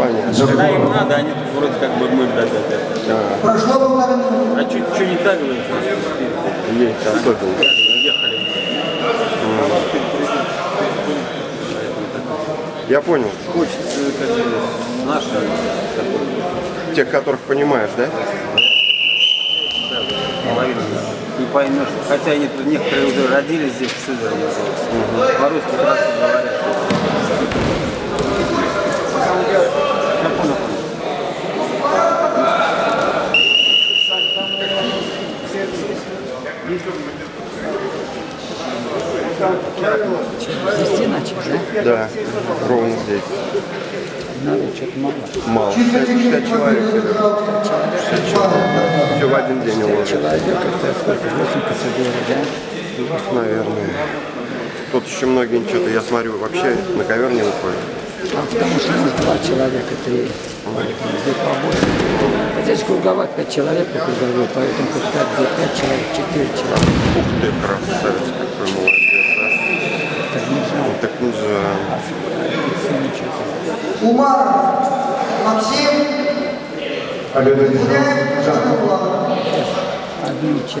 Понятно. Когда им надо, они тут вроде как бы мы да, да, да. Прошло полтора. А чуть что не так, говоришь, Есть особенность. ехали. Я понял. Хочется как нашими, Тех, которых понимаешь, да? половину не поймешь. Хотя они тут некоторые уже родились здесь в Сызрани. По-русски говорят. Здесь начал, да? Да. Ровно здесь. Надо что-то мало. Мало. 60 человек. Все в один день уложили. Человек это сколько? 8 кособеров, да? Наверное. Тут еще многие что-то, я смотрю, вообще на ковер не выходят. А потому что у нас два человека, три. Здесь побольше. А здесь круговая пять человек по круговой, поэтому пускай где пять человек, четыре человека. Ух ты, красавец, какой молодец, а. Так не жалко. Ну, так не жаль. Все ничего. Умар, Максим, Гуляев, Жанна